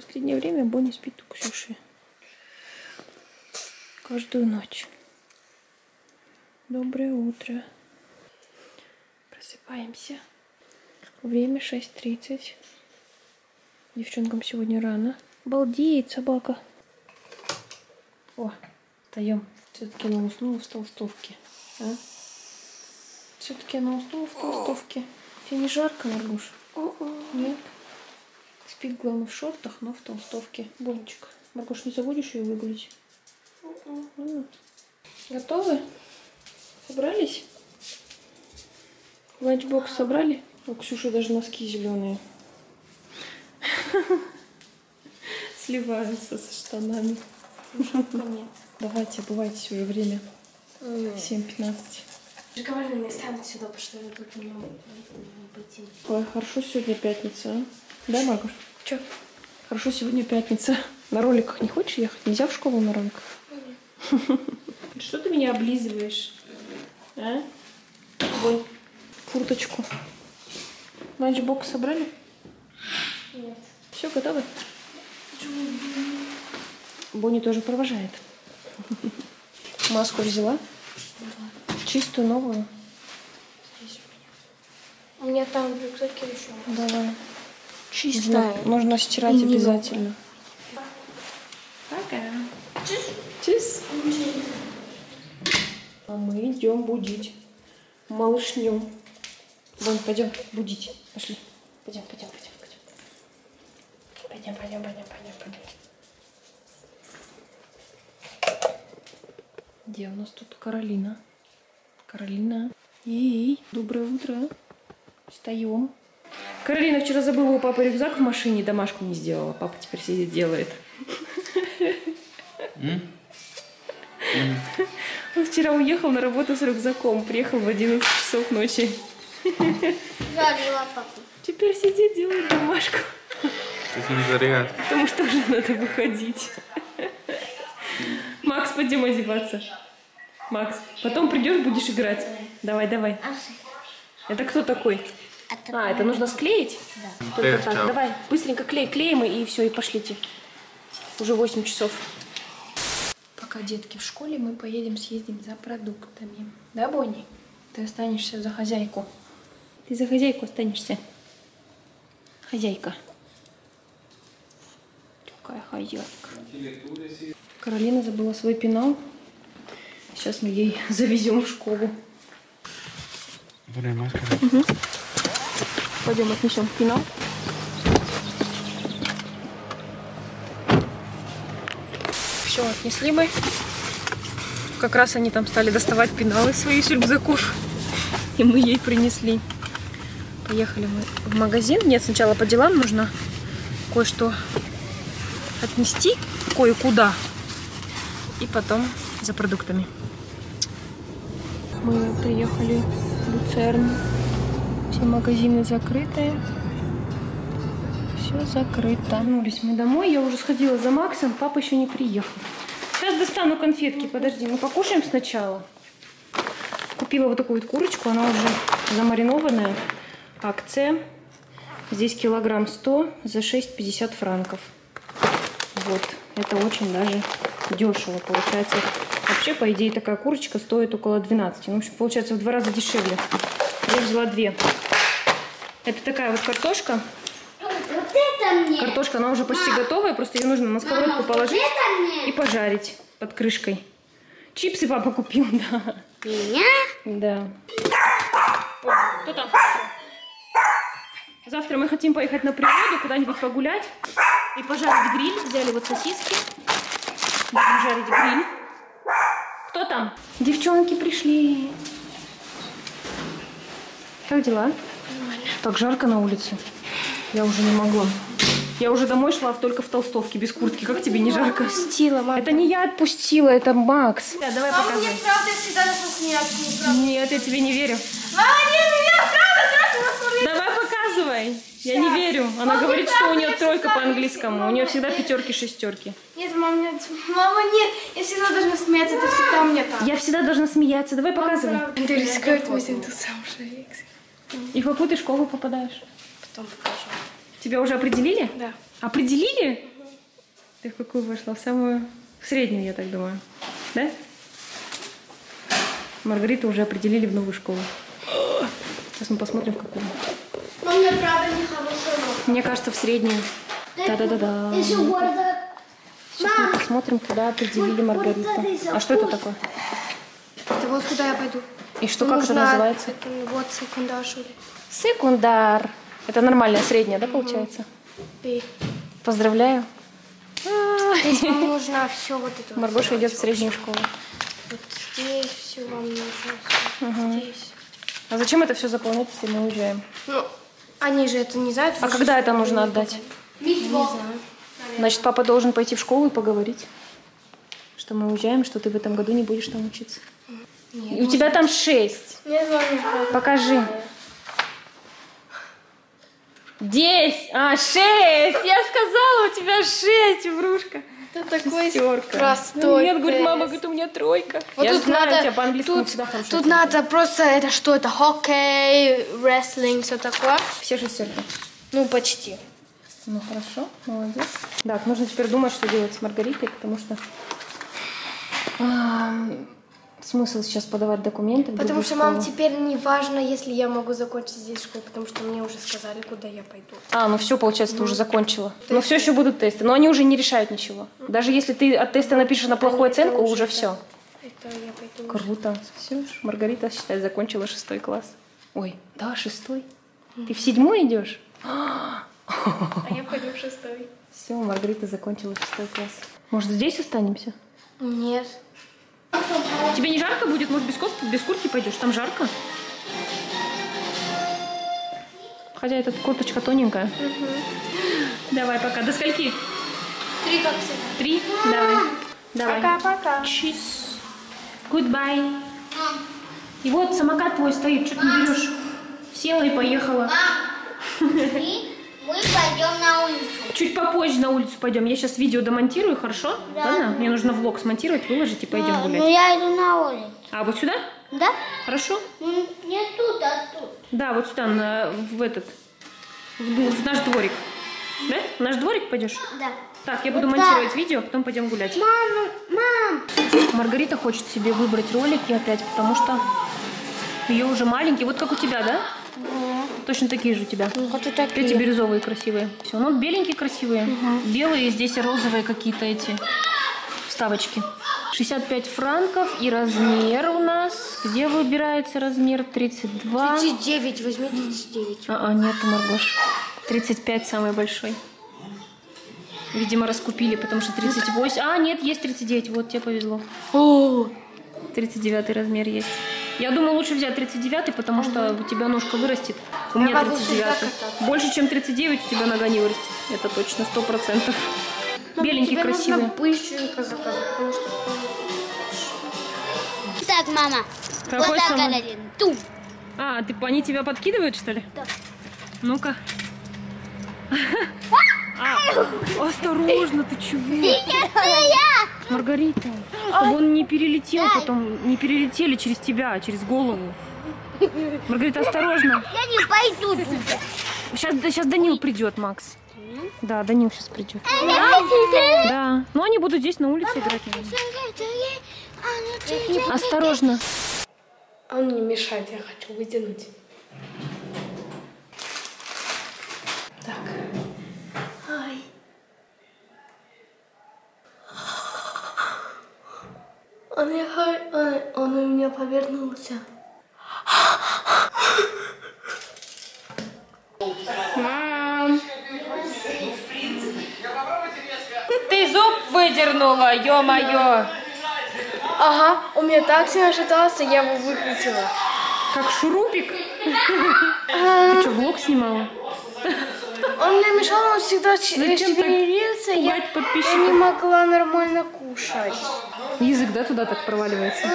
последнее время Бонни спит у Ксюши. Каждую ночь. Доброе утро. Просыпаемся. Время 6.30. Девчонкам сегодня рано. Балдеет собака. О, встаем. Все-таки она уснула в толстовке. А? Все-таки она уснула в толстовке. Тебе не жарко, Маргуш? Нет. Спит, главное, в шортах, но в толстовке. Бончик. Маргуш, не забудешь ее выгулить? М. Готовы? Собрались? Ланчбокс собрали? У Ксюши даже носки зеленые. Сливаются со штанами. Давайте, обувайтесь уже время. 7.15. Говорили, не станут сюда, потому что я тут не могу пойти. Ой, хорошо сегодня пятница, а? Да, Маргуш? Чё? Хорошо сегодня пятница. На роликах не хочешь ехать? Нельзя в школу на роликах? Что ты меня облизываешь? А? Ой, курточку. Ланчбокс собрали? Нет. Все, готовы? Бонни тоже провожает. Маску взяла? Чистую, новую? У меня там в рюкзаке еще. Давай. Чистая. Нужно, нужно стирать И обязательно. Пока. Чис. А мы идем будить малышню. Вон, пойдем будить. Пошли. Пойдем, пойдем, пойдем, пойдем. Пойдем, пойдем, пойдем, пойдем, пойдем. Где у нас тут Каролина? Каролина. Эй, доброе утро. Встаем. Каролина вчера забыла у папы рюкзак в машине, домашку не сделала. Папа теперь сидит, делает. Он вчера уехал на работу с рюкзаком, приехал в 11 часов ночи. Взяла папу. Теперь сидит, делает домашку, Это не заряд. потому что уже надо выходить. Макс, пойдем одеваться. Макс, потом придешь, будешь играть. Давай, давай. Это кто такой? А, это нужно склеить? Да. Только так. Давай, быстренько клей, клеим и все, и пошлите. Уже 8 часов. Пока детки в школе, мы поедем съездим за продуктами. Да, Бонни? Ты останешься за хозяйку. Ты за хозяйку останешься. Хозяйка. Какая хозяйка. Каролина забыла свой пенал. Сейчас мы ей завезем в школу. Время маска. Пойдем отнесем пенал. Все, отнесли мы. Как раз они там стали доставать пеналы свои из рюкзаков. И мы ей принесли. Поехали мы в магазин. Нет, сначала по делам нужно кое-что отнести кое-куда. И потом за продуктами. Мы приехали в Люцерн. Все магазины закрыты. Все закрыто. Вернулись мы домой. Я уже сходила за Максом. Папа еще не приехал. Сейчас достану конфетки. Подожди, мы покушаем сначала. Купила вот такую вот курочку. Она уже замаринованная. Акция. Здесь килограмм 100 за 6,50 франков. Вот. Это очень даже дешево получается. Вообще, по идее, такая курочка стоит около 12. Ну, в общем, получается в два раза дешевле. Я взяла две. Это такая вот картошка. Вот это мне. Картошка, она уже почти готовая, просто ее нужно на сковородку положить Это мне. и пожарить под крышкой. Чипсы папа купил, да. Меня? Да. Ой, кто там? Завтра мы хотим поехать на природу, куда-нибудь погулять и пожарить гриль. Взяли вот сосиски. Будем жарить гриль. Кто там? Девчонки пришли. Как дела? Так жарко на улице. Я уже не могла. Я уже домой шла только в толстовке, без куртки. Как тебе не жарко? Пустила, мама. Это не я отпустила, это Макс. Да, давай Мама, показывай. мне правда всегда должна смеяться. Нет, я тебе не верю. Мама, нет, меня правда страшно. Давай показывай. Я не верю. Она Мам, говорит, что у нее тройка по английскому. У нее всегда Мама, пятерки, шестерки. Нет, мама, нет. Мама, нет. Я всегда должна смеяться, это всегда у меня так. Я всегда должна смеяться. Давай показывай. Ты рискует, И в какую ты школу попадаешь? Потом покажу. Тебя уже определили? Да. Определили? Ты в какую вошла? В самую в среднюю, я так думаю. Да? Маргариту уже определили в новую школу. Сейчас мы посмотрим, в какую. Но мне правда не хорошо. Мне кажется, в среднюю. Да-да-да-да. Города. Сейчас мы посмотрим, куда определили Маргариту. А что это такое? Это вот куда я пойду. И что, как это называется? Вот секундар, что ли. Секундар. Это нормальная средняя, да, получается? Поздравляю. Здесь вам нужно все вот это. вот Маргоша идет в среднюю школу. Вот здесь все вам нужно. Здесь. А зачем это все заполнять, если мы уезжаем? Ну, они же это не знают. А когда это нужно не отдать? Не знаю. Значит, папа должен пойти в школу и поговорить, что мы уезжаем, что ты в этом году не будешь там учиться. И у тебя там шесть. Нет, ладно. Покажи. Десять. А, шесть. Я сказала, у тебя шесть, врушка. Это такой Шестерка. простой. Ну, нет, говорит, мама, говорит, у меня тройка. Вот Я тут знаю, надо, у тебя по-английскому тут, всегда хорошо. тут надо просто, это что это, хоккей, рестлинг, все такое. Все шестерки. Ну, почти. Ну, хорошо, молодец. Так, нужно теперь думать, что делать с Маргаритой, потому что смысл сейчас подавать документы. Потому что, мам, теперь не важно, если я могу закончить здесь школу, потому что мне уже сказали, куда я пойду. А, ну все, получается, ты уже закончила. Но все еще будут тесты. Но они уже не решают ничего. Даже если ты от теста напишешь на плохую Они оценку, уже все. Это я пойду. Круто. Все, Маргарита, считай, закончила шестой класс. Ой, да, шестой. Ты в седьмой идешь? А я пойду в шестой. Все, Маргарита закончила шестой класс. Может, здесь останемся? Нет. Тебе не жарко будет? Может, без куртки, без куртки пойдешь? Там жарко? Хотя эта курточка тоненькая. Давай, пока. До скольки? Три как всегда. Три? Давай. Давай. Пока-пока. Чис. Goodbye. И вот самокат твой стоит, что ты не берешь? Села и поехала. И мы пойдем на улицу. Чуть попозже на улицу пойдем. Я сейчас видео домонтирую, хорошо? Да. Ладно? Мне нужно влог смонтировать, выложить и пойдем Ну, гулять. я иду на улицу. А вот сюда? Да? Хорошо? Ну, не тут, а тут. Да, вот сюда, на- в этот, в, в наш дворик. Да? В наш дворик пойдешь? Да. Так, я буду Вот монтировать видео, а потом пойдем гулять. Мама, мам. Маргарита хочет себе выбрать ролики опять, потому что ее уже маленькие. Вот как у тебя, да? Точно такие же у тебя. Хочу Эти бирюзовые красивые. Все, ну беленькие красивые. Белые, здесь розовые какие-то эти вставочки. 65 франков и размер у нас. Где выбирается размер? 32. 39, возьми 39. А, а нету, Маргош. 35 самый большой. Видимо, раскупили, потому что 38. А, нет, есть 39. Вот, тебе повезло. О, 39 размер есть. Я думаю, лучше взять 39, потому что у тебя ножка вырастет. У меня могу всегда 39. Больше, чем 39 у тебя нога не вырастет. Это точно, 100%. Беленький, тебе красивый. нужно быстренько заказать, потому что... Так, мама. Какой вот так самый? один. Тум. А, ты, они тебя подкидывают, что ли? Да. Ну-ка. А, осторожно, ты чего? Маргарита, чтобы он не перелетел потом, не перелетели через тебя, а через голову. Маргарита, осторожно. Я не пойду туда. Сейчас, сейчас Данил придет, Макс. Да, Данил сейчас придет. Да. Ну, они будут здесь на улице играть. наверное. Осторожно. А Он мне мешает, я хочу вытянуть. Так. Ай. Он, я ха- он, он у меня повернулся. Мам! Ты зуб выдернула, ё-моё! Ага, у меня так сильно шатался, я его выкрутила. Как шурупик? Ты что, влог снимала? Он мне мешал, он всегда шевелился, я, я не могла нормально кушать. Язык, да, туда так проваливается?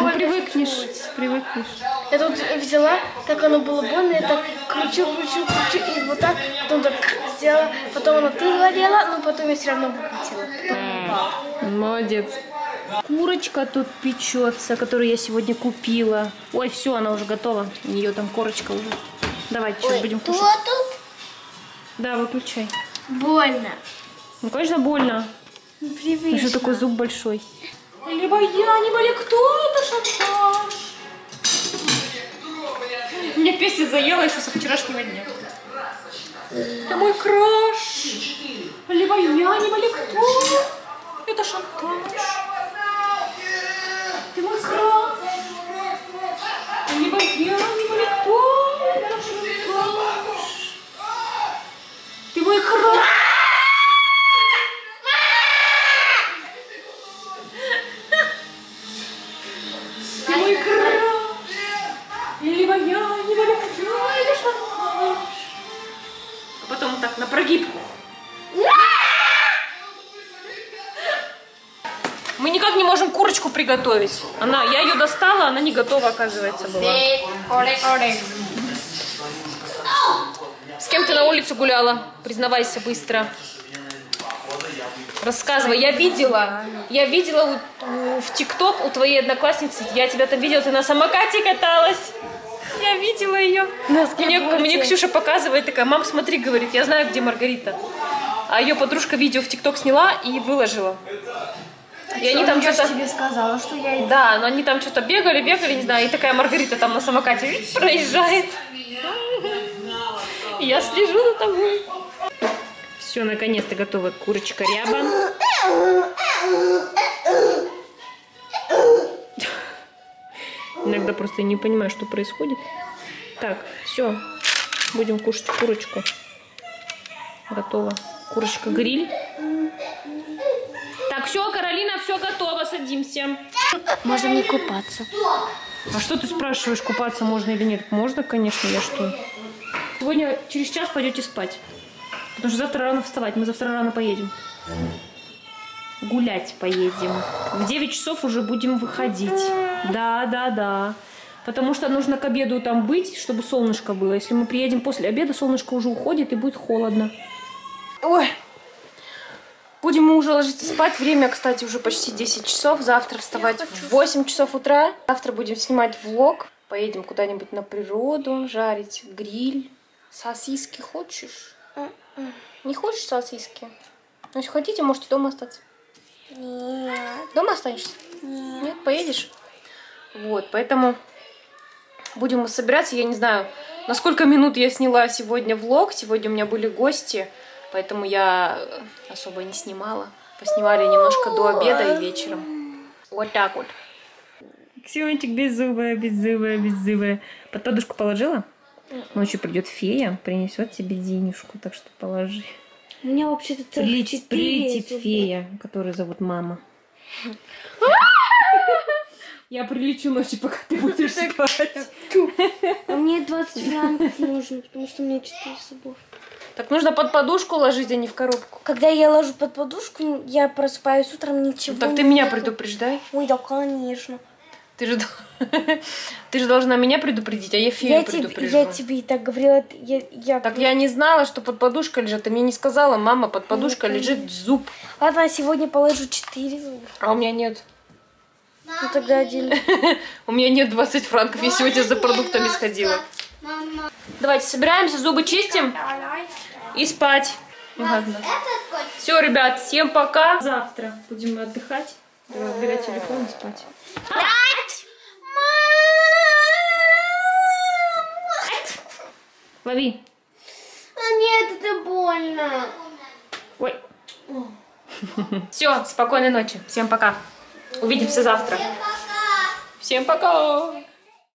Ну, привыкнешь, привыкнешь. Я тут взяла, так оно было больно, я так кручу, кручу, кручу, и вот так, потом так сделала, потом оно тут горело, но потом я все равно упала. Молодец. Курочка тут печется, которую я сегодня купила. Ой, все, она уже готова. У нее там корочка уже. Давайте сейчас будем Кто кушать. тут? Да, выключай. Больно. Ну, конечно, больно. Ну, Ну, Привычно. что такой зуб большой? Либо я, либо кто это шантаж? Мне песня заела еще со вчерашнего дня. Ты мой краш. Либо я, либо ли кто? Это шантаж. Ты мой краш. Либо я, либо ли кто? Это шантаж. Ты мой краш. Мой краш. Либо я, либо ли кто? Это шантаж. А потом так на прогиб. Мы никак не можем курочку приготовить. Она, я ее достала, она не готова, оказывается, была. С кем ты на улицу гуляла? Признавайся быстро. Рассказывай. Я видела, я видела у- у- в ТикТок у твоей одноклассницы, я тебя там видела, ты на самокате каталась. Я видела ее. Мне, мне Ксюша показывает, такая, мам, смотри, говорит, я знаю, где Маргарита. А ее подружка видео в ТикТок сняла и выложила. И они там что-то... тебе сказала, что я иду. Да, но они там что-то бегали, бегали, не знаю, и такая Маргарита там на самокате проезжает. Я слежу за тобой. Все, наконец-то готова курочка ряба. Иногда просто не понимаю, что происходит. Так, все, будем кушать курочку. Готово. Курочка гриль. Так, все, Каролина, все готово, садимся. Можно не купаться. А что ты спрашиваешь, купаться можно или нет? Можно, конечно, я что? Сегодня через час пойдете спать. Потому что завтра рано вставать, мы завтра рано поедем. Гулять поедем. В 9 часов уже будем выходить. Да, да, да. Потому что нужно к обеду там быть, чтобы солнышко было. Если мы приедем после обеда, солнышко уже уходит и будет холодно. Ой, Будем мы уже ложиться спать. Время, кстати, уже почти 10 часов. Завтра вставать в 8 часов утра. Завтра будем снимать влог. Поедем куда-нибудь на природу, жарить гриль. Сосиски хочешь? Не хочешь сосиски? Ну, если хотите, можете дома остаться. Нет. Дома останешься? Нет, поедешь? Вот, поэтому будем мы собираться. Я не знаю, на сколько минут я сняла сегодня влог. Сегодня у меня были гости, поэтому я особо не снимала. Поснимали немножко до обеда и вечером. Вот так вот. Ксюнчик беззубая, беззубая, беззубая. Под подушку положила? Ночью придет фея, принесет тебе денежку, так что положи. У меня вообще-то целых Прилетит, четыре прилетит фея, которую зовут мама. Я прилечу ночью, пока ты будешь спать. А мне 20 франков нужно, потому что у меня 4 зубов. Так нужно под подушку ложить, а не в коробку. Когда я ложу под подушку, я просыпаюсь утром, ничего Так ты меня предупреждай. Ой, да, конечно. Ты же, ты же должна меня предупредить, а я фею Я тебе, предупрежу. я тебе и так говорила, я, я... Так я не знала, что под подушкой лежит. Ты мне не сказала, мама, под подушкой лежит зуб. Ладно, сегодня положу 4 зуба. А у меня нет. Ну тогда один. У меня нет 20 франков. Я сегодня за продуктами сходила. Давайте собираемся, зубы чистим и спать. Ладно. Все, ребят, всем пока. Завтра будем отдыхать. Убирать телефон и спать. Лови. А нет, это больно. Ой. Все, спокойной ночи. Всем пока. Увидимся завтра. Всем пока.